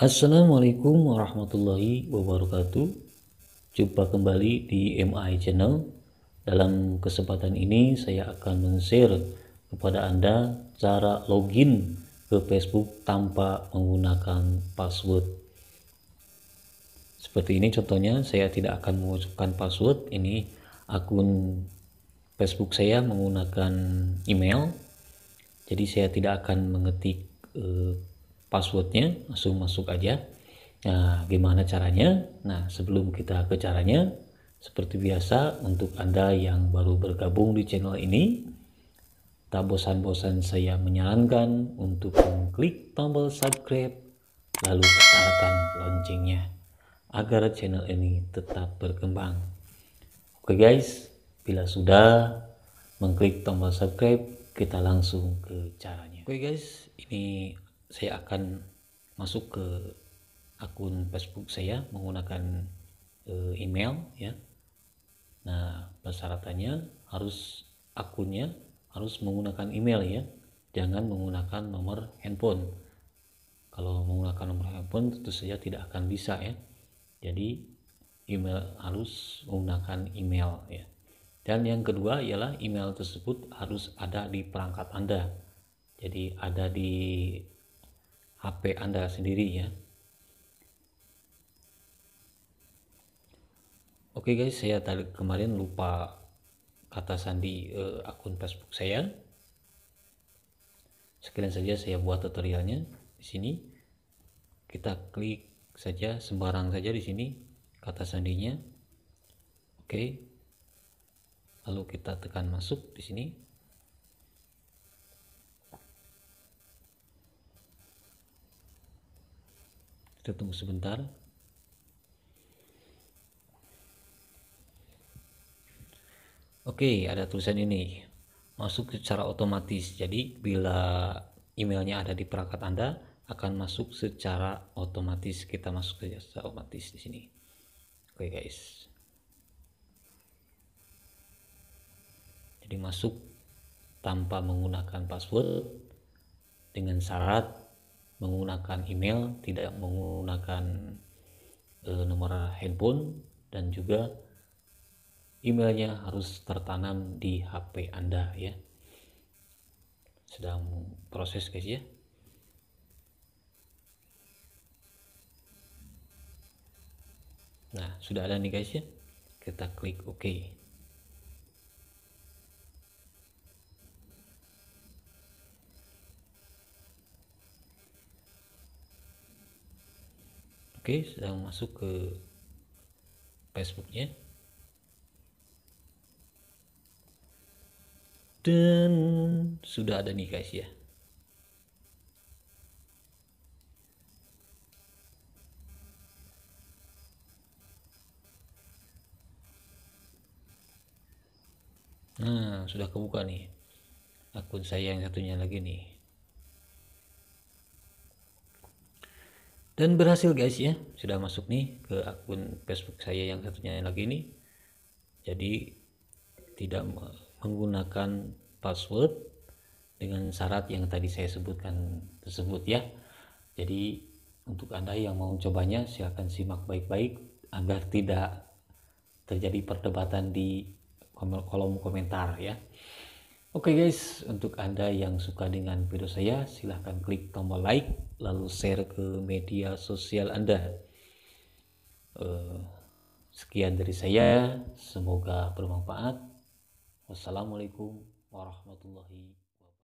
Assalamualaikum warahmatullahi wabarakatuh. Jumpa kembali di MI Channel. Dalam kesempatan ini saya akan men-share kepada Anda cara login ke Facebook tanpa menggunakan password. Seperti ini contohnya saya tidak akan mengucapkan password. Ini akun Facebook saya menggunakan email. Jadi saya tidak akan mengetik eh, passwordnya langsung masuk aja. Nah gimana caranya? Nah sebelum kita ke caranya seperti biasa untuk anda yang baru bergabung di channel ini tak bosan-bosan saya menyarankan untuk mengklik tombol subscribe lalu tekan loncengnya agar channel ini tetap berkembang. Oke guys bila sudah mengklik tombol subscribe kita langsung ke caranya. Oke guys ini saya akan masuk ke akun Facebook saya menggunakan uh, email ya. Nah, persyaratannya harus akunnya harus menggunakan email ya. Jangan menggunakan nomor handphone. Kalau menggunakan nomor handphone tentu saja tidak akan bisa ya. Jadi email harus menggunakan email ya. Dan yang kedua ialah email tersebut harus ada di perangkat Anda. Jadi ada di HP Anda sendiri ya. Oke guys, saya tadi kemarin lupa kata sandi uh, akun Facebook saya. Sekalian saja saya buat tutorialnya di sini. Kita klik saja sembarang saja di sini kata sandinya. Oke. Lalu kita tekan masuk di sini. Kita tunggu sebentar Oke, ada tulisan ini. Masuk secara otomatis. Jadi, bila emailnya ada di perangkat Anda, akan masuk secara otomatis. Kita masuk saja secara otomatis di sini. Oke, guys. Jadi, masuk tanpa menggunakan password dengan syarat menggunakan email, tidak menggunakan e, nomor handphone dan juga emailnya harus tertanam di HP Anda ya. Sedang proses guys ya. Nah, sudah ada nih guys ya. Kita klik OK. Oke, sedang masuk ke Facebooknya. Dan sudah ada nih guys ya. Nah, sudah kebuka nih. Akun saya yang satunya lagi nih. Dan berhasil guys ya. Sudah masuk nih ke akun Facebook saya yang satunya lagi ini. Jadi tidak menggunakan password dengan syarat yang tadi saya sebutkan tersebut ya. Jadi untuk anda yang mau cobanya silahkan simak baik-baik agar tidak terjadi perdebatan di kolom komentar ya Oke okay guys, untuk Anda yang suka dengan video saya, silahkan klik tombol like, lalu share ke media sosial Anda. Uh, sekian dari saya, semoga bermanfaat. Wassalamualaikum warahmatullahi wabarakatuh.